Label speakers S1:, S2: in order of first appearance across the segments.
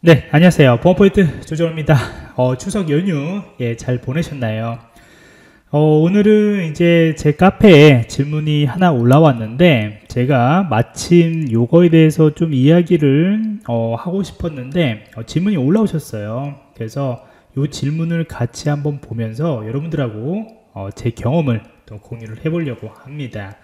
S1: 네, 안녕하세요. 보안포인트 조정입니다. 어, 추석 연휴, 예, 잘 보내셨나요? 어, 오늘은 이제 제 카페에 질문이 하나 올라왔는데, 제가 마침 요거에 대해서 좀 이야기를, 어, 하고 싶었는데, 어, 질문이 올라오셨어요. 그래서 요 질문을 같이 한번 보면서 여러분들하고, 어, 제 경험을 또 공유를 해보려고 합니다.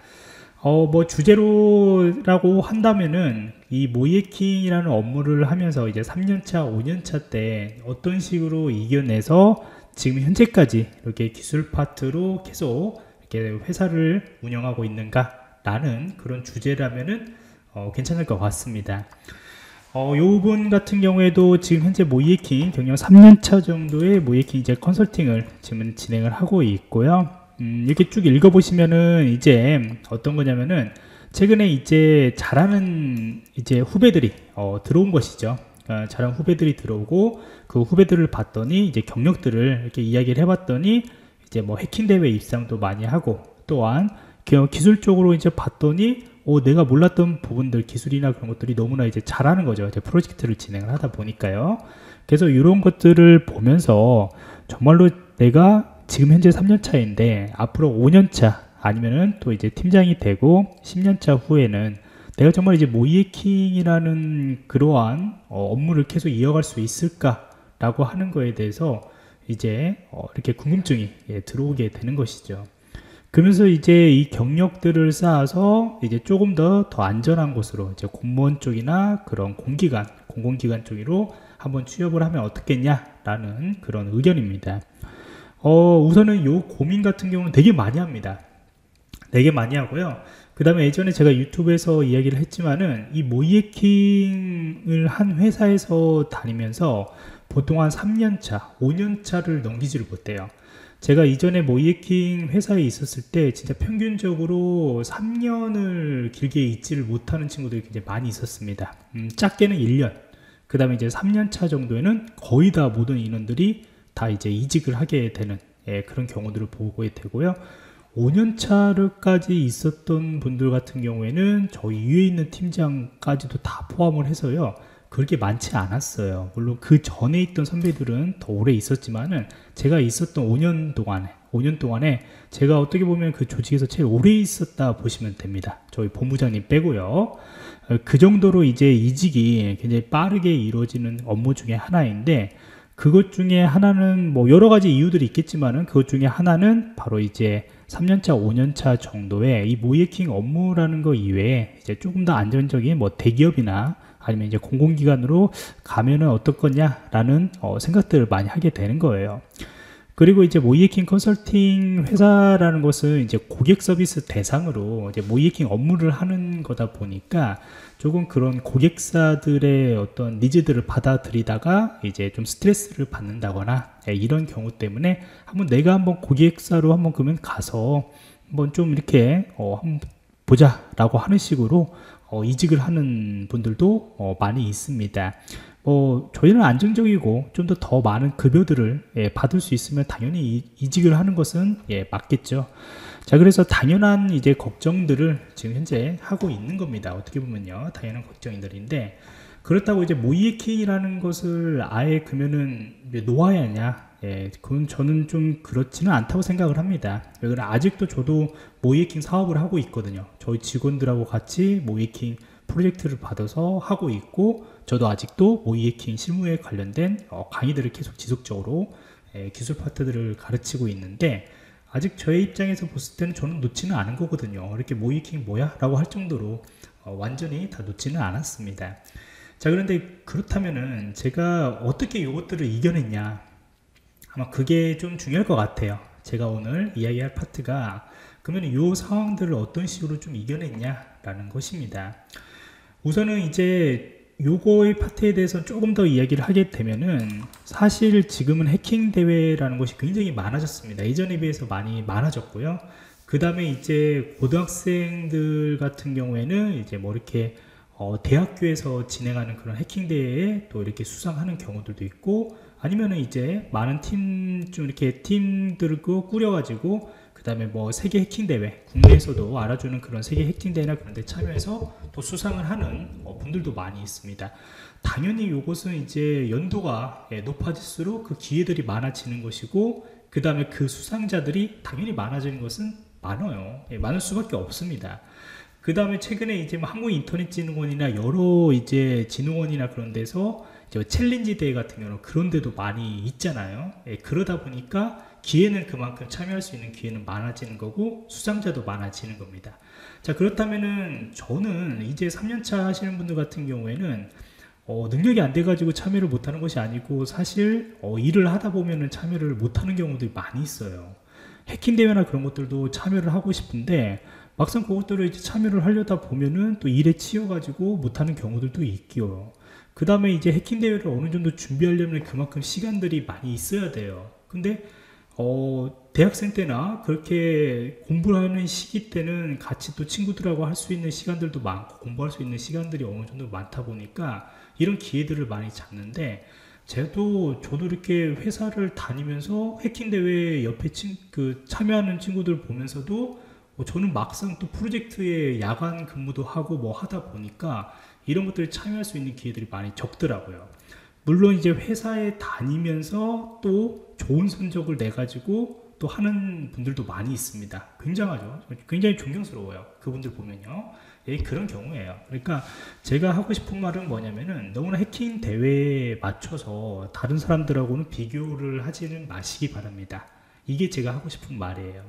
S1: 어, 뭐 주제로라고 한다면은 이 모이에킹이라는 업무를 하면서 이제 3년차, 5년차 때 어떤 식으로 이겨내서 지금 현재까지 이렇게 기술 파트로 계속 이렇게 회사를 운영하고 있는가 라는 그런 주제라면은 어, 괜찮을 것 같습니다. 어, 요분 같은 경우에도 지금 현재 모이에킹 경영 3년차 정도의 모이에킹 이제 컨설팅을 지금 진행을 하고 있고요. 음, 이렇게 쭉 읽어보시면은 이제 어떤 거냐면은 최근에 이제 잘하는 이제 후배들이 어, 들어온 것이죠. 어, 잘하는 후배들이 들어오고 그 후배들을 봤더니 이제 경력들을 이렇게 이야기를 해봤더니 이제 뭐 해킹 대회 입상도 많이 하고 또한 기술적으로 이제 봤더니 오, 내가 몰랐던 부분들 기술이나 그런 것들이 너무나 이제 잘하는 거죠. 이제 프로젝트를 진행을 하다 보니까요. 그래서 이런 것들을 보면서 정말로 내가 지금 현재 3년 차인데 앞으로 5년 차 아니면은 또 이제 팀장이 되고 10년 차 후에는 내가 정말 이제 모이에킹이라는 그러한 어, 업무를 계속 이어갈 수 있을까라고 하는 거에 대해서 이제 어, 이렇게 궁금증이 예, 들어오게 되는 것이죠. 그러면서 이제 이 경력들을 쌓아서 이제 조금 더 더 안전한 곳으로 이제 공무원 쪽이나 그런 공기관, 공공기관 쪽으로 한번 취업을 하면 어떻겠냐라는 그런 의견입니다. 어, 우선은 요 고민 같은 경우는 되게 많이 합니다. 되게 많이 하고요. 그 다음에 예전에 제가 유튜브에서 이야기를 했지만은 이 모이에킹을 한 회사에서 다니면서 보통 한 3년차, 5년차를 넘기지를 못해요. 제가 이전에 모이에킹 회사에 있었을 때 진짜 평균적으로 3년을 길게 있지를 못하는 친구들이 굉장히 많이 있었습니다. 음, 작게는 1년, 그 다음에 이제 3년차 정도에는 거의 다 모든 인원들이 다 이제 이직을 하게 되는 예, 그런 경우들을 보고 되고요. 5년 차를까지 있었던 분들 같은 경우에는 저희 위에 있는 팀장까지도 다 포함을 해서요. 그렇게 많지 않았어요. 물론 그 전에 있던 선배들은 더 오래 있었지만은 제가 있었던 5년 동안에 5년 동안에 제가 어떻게 보면 그 조직에서 제일 오래 있었다 보시면 됩니다. 저희 본부장님 빼고요. 그 정도로 이제 이직이 굉장히 빠르게 이루어지는 업무 중에 하나인데 그것 중에 하나는 뭐 여러 가지 이유들이 있겠지만은 그것 중에 하나는 바로 이제 3년차, 5년차 정도의 이 모이킹 업무라는 거 이외에 이제 조금 더 안정적인 뭐 대기업이나 아니면 이제 공공기관으로 가면은 어떨 거냐라는 어 생각들을 많이 하게 되는 거예요. 그리고 이제 모이에킹 컨설팅 회사라는 것은 이제 고객 서비스 대상으로 이제 모이에킹 업무를 하는 거다 보니까 조금 그런 고객사들의 어떤 니즈들을 받아들이다가 이제 좀 스트레스를 받는다거나 예, 이런 경우 때문에 한번 내가 한번 고객사로 한번 그러면 가서 한번 좀 이렇게 어 한번 보자라고 하는 식으로 어 이직을 하는 분들도 어 많이 있습니다. 뭐 저희는 안정적이고 좀 더 더 많은 급여들을 예, 받을 수 있으면 당연히 이, 직을 하는 것은 예, 맞겠죠. 자 그래서 당연한 이제 걱정들을 지금 현재 하고 있는 겁니다. 어떻게 보면요, 당연한 걱정들인데 그렇다고 이제 모이에킹이라는 것을 아예 그러면은 놓아야 하냐? 예, 그건 저는 좀 그렇지는 않다고 생각을 합니다. 왜냐면 아직도 저도 모이에킹 사업을 하고 있거든요. 저희 직원들하고 같이 모이에킹 프로젝트를 받아서 하고 있고 저도 아직도 모이에킹 실무에 관련된 어, 강의들을 계속 지속적으로 예, 기술 파트들을 가르치고 있는데 아직 저의 입장에서 봤을 때는 저는 놓지는 않은 거거든요. 이렇게 모이킹 뭐야? 라고 할 정도로 어, 완전히 다 놓지는 않았습니다. 자, 그런데 그렇다면은 제가 어떻게 이것들을 이겨냈냐? 아마 그게 좀 중요할 것 같아요. 제가 오늘 이야기할 파트가 그러면 이 상황들을 어떤 식으로 좀 이겨냈냐라는 것입니다. 우선은 이제 요거의 파트에 대해서 조금 더 이야기를 하게 되면은 사실 지금은 해킹 대회라는 것이 굉장히 많아졌습니다. 예전에 비해서 많이 많아졌고요. 그 다음에 이제 고등학생들 같은 경우에는 이제 뭐 이렇게 어 대학교에서 진행하는 그런 해킹 대회에 또 이렇게 수상하는 경우들도 있고 아니면은 이제 많은 팀 좀 이렇게 팀들을 꾸려가지고 그 그다음에 뭐 세계 해킹 대회 국내에서도 알아주는 그런 세계 해킹 대회나 그런 데 참여해서 또 수상을 하는 어, 분들도 많이 있습니다. 당연히 이것은 이제 연도가 예, 높아질수록 그 기회들이 많아지는 것이고 그 다음에 그 수상자들이 당연히 많아지는 것은 많아요. 예, 많을 수밖에 없습니다. 그 다음에 최근에 이제 뭐 한국인터넷진흥원이나 여러 이제 진흥원이나 그런 데서 챌린지 대회 같은 경우는 그런 데도 많이 있잖아요. 예, 그러다 보니까 기회는 그만큼 참여할 수 있는 기회는 많아지는 거고 수상자도 많아지는 겁니다. 자 그렇다면은 저는 이제 3년차 하시는 분들 같은 경우에는 어, 능력이 안 돼가지고 참여를 못하는 것이 아니고 사실 어, 일을 하다 보면은 참여를 못하는 경우들이 많이 있어요. 해킹 대회나 그런 것들도 참여를 하고 싶은데 막상 그것들을 이제 참여를 하려다 보면은 또 일에 치여가지고 못하는 경우들도 있기요. 그 다음에 이제 해킹 대회를 어느 정도 준비하려면 그만큼 시간들이 많이 있어야 돼요. 근데 어, 대학생 때나 그렇게 공부하는 시기 때는 같이 또 친구들하고 할 수 있는 시간들도 많고 공부할 수 있는 시간들이 어느 정도 많다 보니까 이런 기회들을 많이 잡는데 저도 저도 이렇게 회사를 다니면서 해킹 대회 옆에 친, 그 참여하는 친구들 보면서도 뭐 저는 막상 또 프로젝트에 야간 근무도 하고 뭐 하다 보니까 이런 것들을 참여할 수 있는 기회들이 많이 적더라고요. 물론 이제 회사에 다니면서 또 좋은 성적을 내 가지고 또 하는 분들도 많이 있습니다. 굉장하죠. 굉장히 존경스러워요. 그분들 보면요. 예, 그런 경우예요. 그러니까 제가 하고 싶은 말은 뭐냐면은 너무나 해킹 대회에 맞춰서 다른 사람들하고는 비교를 하지는 마시기 바랍니다. 이게 제가 하고 싶은 말이에요.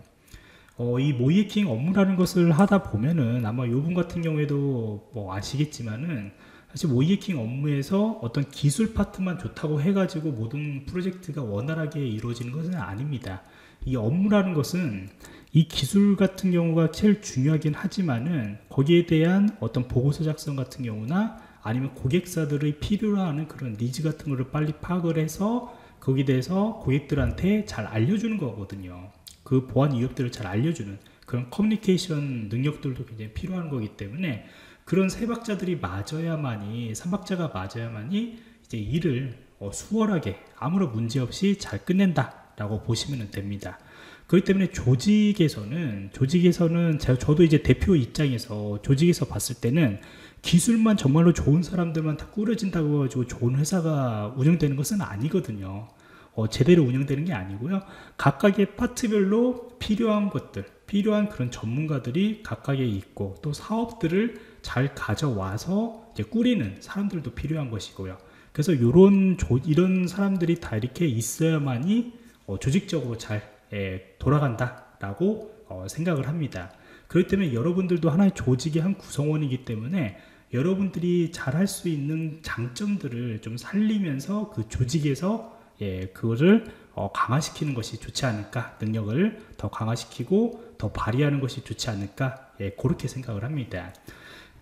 S1: 어, 이 모이해킹 업무라는 것을 하다 보면은 아마 요분 같은 경우에도 뭐 아시겠지만은 사실 모의해킹 업무에서 어떤 기술 파트만 좋다고 해가지고 모든 프로젝트가 원활하게 이루어지는 것은 아닙니다. 이 업무라는 것은 이 기술 같은 경우가 제일 중요하긴 하지만은 거기에 대한 어떤 보고서 작성 같은 경우나 아니면 고객사들의 필요로 하는 그런 니즈 같은 거를 빨리 파악을 해서 거기에 대해서 고객들한테 잘 알려주는 거거든요. 그 보안 위협들을 잘 알려주는 그런 커뮤니케이션 능력들도 굉장히 필요한 거기 때문에 그런 세 박자들이 맞아야만이 삼박자가 맞아야만이 이제 일을 어, 수월하게 아무런 문제 없이 잘 끝낸다라고 보시면 됩니다. 그렇기 때문에 조직에서는 조직에서는 제가 저도 이제 대표 입장에서 조직에서 봤을 때는 기술만 정말로 좋은 사람들만 다 꾸려진다고 가지고 좋은 회사가 운영되는 것은 아니거든요. 어, 제대로 운영되는 게 아니고요. 각각의 파트별로 필요한 것들, 필요한 그런 전문가들이 각각에 있고 또 사업들을 잘 가져와서 이제 꾸리는 사람들도 필요한 것이고요. 그래서 이런 이런 사람들이 다 이렇게 있어야만이 어, 조직적으로 잘 예, 돌아간다라고 어, 생각을 합니다. 그렇기 때문에 여러분들도 하나의 조직의 한 구성원이기 때문에 여러분들이 잘할 수 있는 장점들을 좀 살리면서 그 조직에서 예, 그거를 어, 강화시키는 것이 좋지 않을까 능력을 더 강화시키고 더 발휘하는 것이 좋지 않을까 예, 그렇게 생각을 합니다.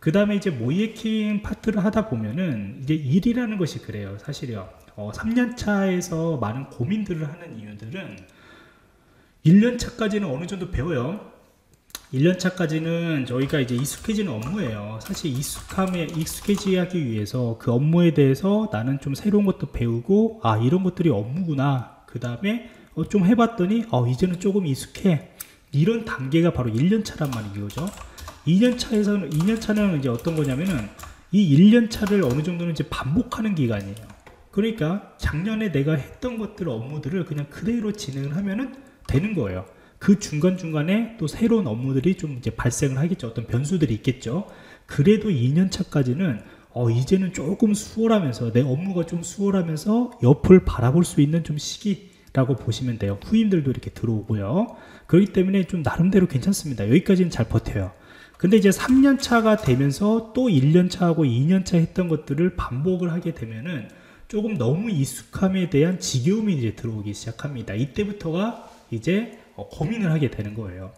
S1: 그 다음에 이제 모이에킹 파트를 하다 보면은 이제 일이라는 것이 그래요 사실요 어, 3년 차에서 많은 고민들을 하는 이유들은 1년 차까지는 어느 정도 배워요 1년 차까지는 저희가 이제 익숙해지는 업무예요. 사실 익숙함에, 익숙해지기 위해서 그 업무에 대해서 나는 좀 새로운 것도 배우고, 아, 이런 것들이 업무구나. 그 다음에 어, 좀 해봤더니, 어, 이제는 조금 익숙해. 이런 단계가 바로 1년 차란 말이죠. 2년 차에서는, 2년 차는 이제 어떤 거냐면은, 이 1년 차를 어느 정도는 이제 반복하는 기간이에요. 그러니까 작년에 내가 했던 것들 업무들을 그냥 그대로 진행을 하면은 되는 거예요. 그 중간중간에 또 새로운 업무들이 좀 이제 발생을 하겠죠. 어떤 변수들이 있겠죠. 그래도 2년 차까지는 어, 이제는 조금 수월하면서 내 업무가 좀 수월하면서 옆을 바라볼 수 있는 좀 시기라고 보시면 돼요. 후임들도 이렇게 들어오고요. 그렇기 때문에 좀 나름대로 괜찮습니다. 여기까지는 잘 버텨요. 근데 이제 3년 차가 되면서 또 1년 차하고 2년 차 했던 것들을 반복을 하게 되면은 조금 너무 익숙함에 대한 지겨움이 이제 들어오기 시작합니다. 이때부터가 이제 어, 고민을 하게 되는 거예요.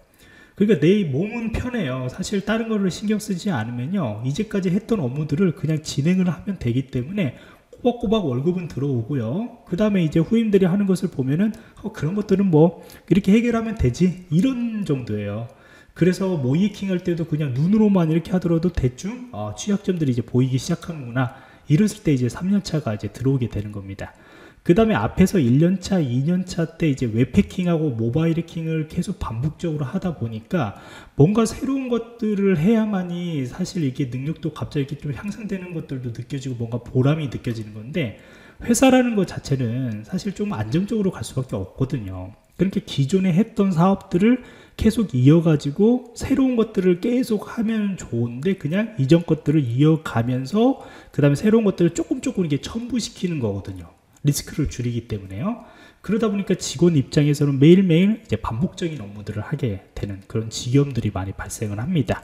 S1: 그러니까 내 몸은 편해요. 사실 다른 거를 신경 쓰지 않으면요. 이제까지 했던 업무들을 그냥 진행을 하면 되기 때문에 꼬박꼬박 월급은 들어오고요. 그 다음에 이제 후임들이 하는 것을 보면은 어, 그런 것들은 뭐 이렇게 해결하면 되지 이런 정도예요. 그래서 모이킹 할 때도 그냥 눈으로만 이렇게 하더라도 대충 어, 취약점들이 이제 보이기 시작하는구나. 이랬을 때 이제 3년차가 이제 들어오게 되는 겁니다. 그 다음에 앞에서 1년차, 2년차 때 이제 웹해킹하고 모바일 해킹을 계속 반복적으로 하다 보니까 뭔가 새로운 것들을 해야만이 사실 이게 능력도 갑자기 이렇게 좀 향상되는 것들도 느껴지고 뭔가 보람이 느껴지는 건데 회사라는 것 자체는 사실 좀 안정적으로 갈 수밖에 없거든요. 그렇게 기존에 했던 사업들을 계속 이어가지고 새로운 것들을 계속 하면 좋은데 그냥 이전 것들을 이어가면서 그 다음에 새로운 것들을 조금 조금 이게 첨부시키는 거거든요. 리스크를 줄이기 때문에요. 그러다 보니까 직원 입장에서는 매일매일 이제 반복적인 업무들을 하게 되는 그런 지경들이 많이 발생을 합니다.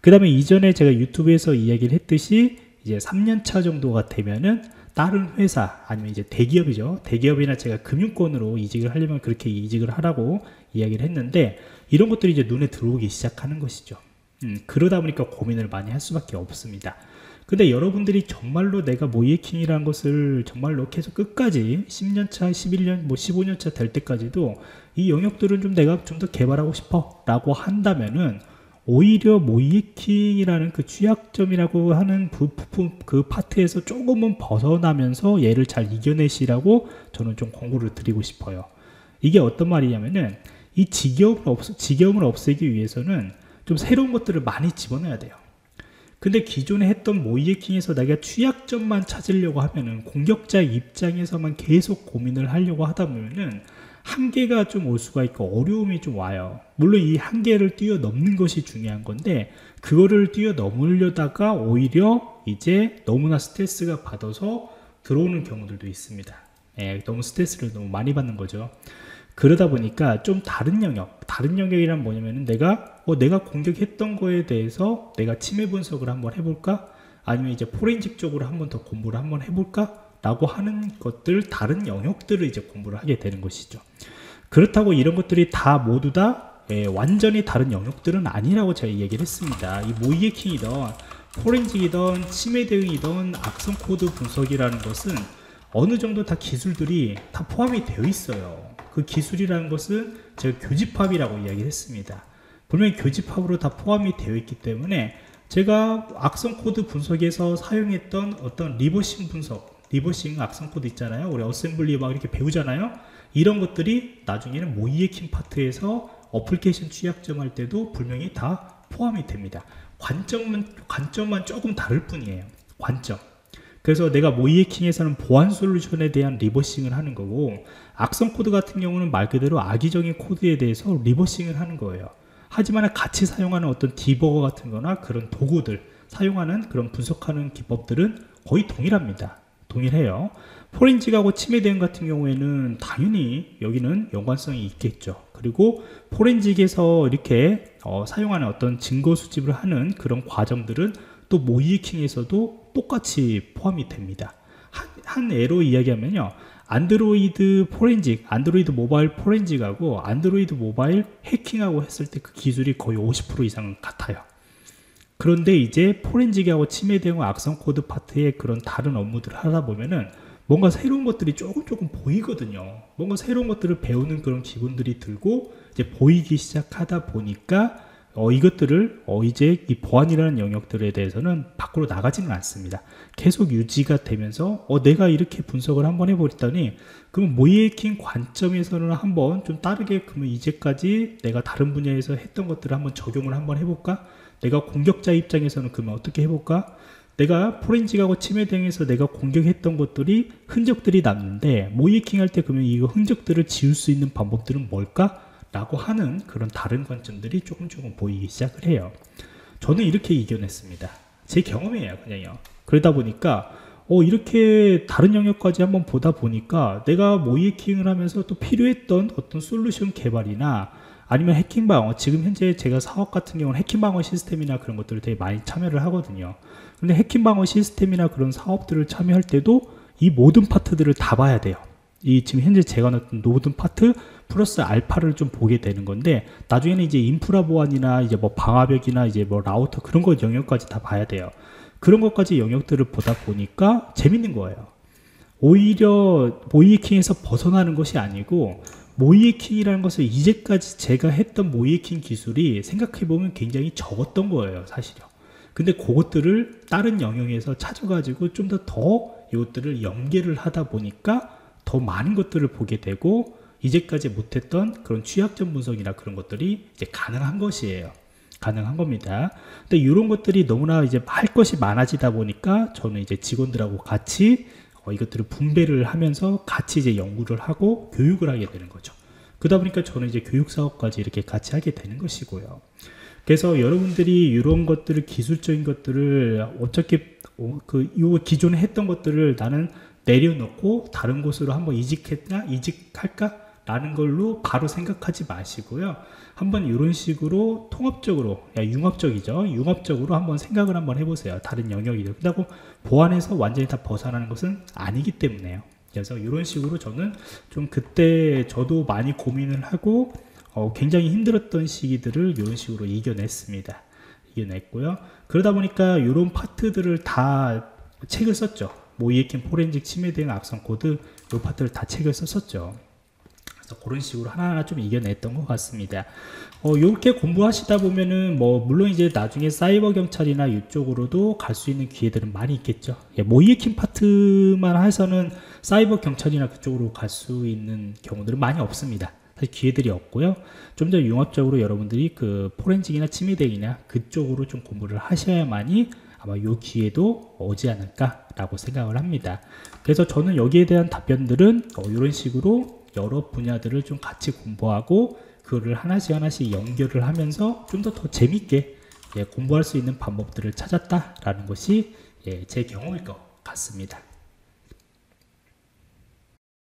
S1: 그 다음에 이전에 제가 유튜브에서 이야기를 했듯이 이제 3년차 정도가 되면은 다른 회사 아니면 이제 대기업이죠. 대기업이나 제가 금융권으로 이직을 하려면 그렇게 이직을 하라고 이야기를 했는데 이런 것들이 이제 눈에 들어오기 시작하는 것이죠. 음, 그러다 보니까 고민을 많이 할 수밖에 없습니다. 근데 여러분들이 정말로 내가 모이에킹이라는 것을 정말로 계속 끝까지 10년차, 11년, 뭐 15년차 될 때까지도 이 영역들은 좀 내가 좀 더 개발하고 싶어 라고 한다면은 오히려 모이에킹이라는 그 취약점이라고 하는 부품 그 파트에서 조금은 벗어나면서 얘를 잘 이겨내시라고 저는 좀 권고를 드리고 싶어요. 이게 어떤 말이냐면은 이 지겨움을, 없, 지겨움을 없애기 위해서는 좀 새로운 것들을 많이 집어넣어야 돼요. 근데 기존에 했던 모이에킹에서 내가 취약점만 찾으려고 하면은 공격자 입장에서만 계속 고민을 하려고 하다 보면은 한계가 좀 올 수가 있고 어려움이 좀 와요. 물론 이 한계를 뛰어넘는 것이 중요한 건데 그거를 뛰어넘으려다가 오히려 이제 너무나 스트레스가 받아서 들어오는 경우들도 있습니다. 예, 너무 스트레스를 너무 많이 받는 거죠. 그러다 보니까 좀 다른 영역, 다른 영역이란 뭐냐면은 내가 어, 내가 공격했던 거에 대해서 내가 침해 분석을 한번 해볼까? 아니면 이제 포렌식 쪽으로 한번 더 공부를 한번 해볼까? 라고 하는 것들, 다른 영역들을 이제 공부를 하게 되는 것이죠. 그렇다고 이런 것들이 다 모두 다 예, 완전히 다른 영역들은 아니라고 제가 얘기를 했습니다. 이 모의해킹이든 forensic이든 침해 대응이든 악성 코드 분석이라는 것은 어느 정도 다 기술들이 다 포함이 되어 있어요. 그 기술이라는 것은 제가 교집합이라고 이야기를 했습니다. 분명히 교집합으로 다 포함이 되어 있기 때문에 제가 악성 코드 분석에서 사용했던 어떤 reversing 분석, reversing 악성 코드 있잖아요. 우리 어셈블리 막 이렇게 배우잖아요. 이런 것들이 나중에는 모의해킹 파트에서 어플리케이션 취약점 할 때도 분명히 다 포함이 됩니다. 관점만, 관점만 조금 다를 뿐이에요. 관점. 그래서 내가 모의해킹에서는 보안 솔루션에 대한 reversing을 하는 거고 악성 코드 같은 경우는 말 그대로 악의적인 코드에 대해서 reversing을 하는 거예요. 하지만 같이 사용하는 어떤 디버거 같은 거나 그런 도구들 사용하는 그런 분석하는 기법들은 거의 동일합니다. 동일해요. 포렌직하고 침해 대응 같은 경우에는 당연히 여기는 연관성이 있겠죠. 그리고 포렌직에서 이렇게 어, 사용하는 어떤 증거 수집을 하는 그런 과정들은 또 모이킹에서도 똑같이 포함이 됩니다. 한, 한 예로 이야기하면요. 안드로이드 포렌직, 안드로이드 모바일 포렌직하고 안드로이드 모바일 해킹하고 했을 때 그 기술이 거의 50% 이상은 같아요. 그런데 이제 forensic하고 침해 대응 악성 코드 파트의 그런 다른 업무들을 하다 보면은 뭔가 새로운 것들이 조금 조금 보이거든요. 뭔가 새로운 것들을 배우는 그런 기분들이 들고 이제 보이기 시작하다 보니까 어, 이것들을 어, 이제 이 보안이라는 영역들에 대해서는 밖으로 나가지는 않습니다. 계속 유지가 되면서 어, 내가 이렇게 분석을 한번 해버렸더니 그럼 모의해킹 관점에서는 한번 좀 다르게 그러면 이제까지 내가 다른 분야에서 했던 것들을 한번 적용을 한번 해볼까? 내가 공격자 입장에서는 그러면 어떻게 해볼까? 내가 포렌직하고 침해 등에서 내가 공격했던 것들이 흔적들이 남는데 모이킹 할 때 그러면 이 흔적들을 지울 수 있는 방법들은 뭘까? 라고 하는 그런 다른 관점들이 조금 조금 보이기 시작을 해요. 저는 이렇게 이겨냈습니다. 제 경험이에요, 그냥요. 그러다 보니까 어, 이렇게 다른 영역까지 한번 보다 보니까 내가 모이킹을 하면서 또 필요했던 어떤 솔루션 개발이나 아니면 해킹 방어, 지금 현재 제가 사업 같은 경우는 해킹 방어 시스템이나 그런 것들을 되게 많이 참여를 하거든요. 근데 해킹 방어 시스템이나 그런 사업들을 참여할 때도 이 모든 파트들을 다 봐야 돼요. 이 지금 현재 제가 넣었던 모든 파트 플러스 알파를 좀 보게 되는 건데 나중에는 이제 인프라 보안이나 이제 뭐 방화벽이나 이제 뭐 라우터 그런 거 영역까지 다 봐야 돼요. 그런 것까지 영역들을 보다 보니까 재밌는 거예요. 오히려 모의해킹에서 벗어나는 것이 아니고 모이킹이라는 것을 이제까지 제가 했던 모이킹 기술이 생각해보면 굉장히 적었던 거예요, 사실요. 근데 그것들을 다른 영역에서 찾아가지고 좀 더더 이것들을 연계를 하다 보니까 더 많은 것들을 보게 되고 이제까지 못했던 그런 취약점 분석이나 그런 것들이 이제 가능한 것이에요. 가능한 겁니다. 근데 이런 것들이 너무나 이제 할 것이 많아지다 보니까 저는 이제 직원들하고 같이 어, 이것들을 분배를 하면서 같이 이제 연구를 하고 교육을 하게 되는 거죠. 그러다 보니까 저는 이제 교육 사업까지 이렇게 같이 하게 되는 것이고요. 그래서 여러분들이 이런 것들을 기술적인 것들을 어떻게 어, 그요 기존에 했던 것들을 나는 내려놓고 다른 곳으로 한번 이직했나 이직할까 라는 걸로 바로 생각하지 마시고요. 한번 이런 식으로 통합적으로, 야, 융합적이죠. 융합적으로 한번 생각을 한번 해보세요. 다른 영역이죠. 그렇다고 보안에서 완전히 다 벗어나는 것은 아니기 때문에요. 그래서 이런 식으로 저는 좀 그때 저도 많이 고민을 하고 어, 굉장히 힘들었던 시기들을 이런 식으로 이겨냈습니다. 이겨냈고요. 그러다 보니까 이런 파트들을 다 책을 썼죠. 모이에킨 포렌직 침해 대응 악성 코드 이 파트를 다 책을 썼었죠. 그래서 그런 식으로 하나하나 좀 이겨냈던 것 같습니다. 어, 이렇게 공부하시다 보면은 뭐 물론 이제 나중에 사이버 경찰이나 이쪽으로도 갈 수 있는 기회들은 많이 있겠죠. 예, 모의해킹 파트만 해서는 사이버 경찰이나 그쪽으로 갈 수 있는 경우들은 많이 없습니다. 기회들이 없고요. 좀 더 융합적으로 여러분들이 그 포렌직이나 치미덱이나 그쪽으로 좀 공부를 하셔야만이 아마 요 기회도 오지 않을까라고 생각을 합니다. 그래서 저는 여기에 대한 답변들은 어, 이런 식으로 여러 분야들을 좀 같이 공부하고 그거를 하나씩 하나씩 연결을 하면서 좀더더 재밌게 예, 공부할 수 있는 방법들을 찾았다라는 것이 예, 제 경험일 것 같습니다.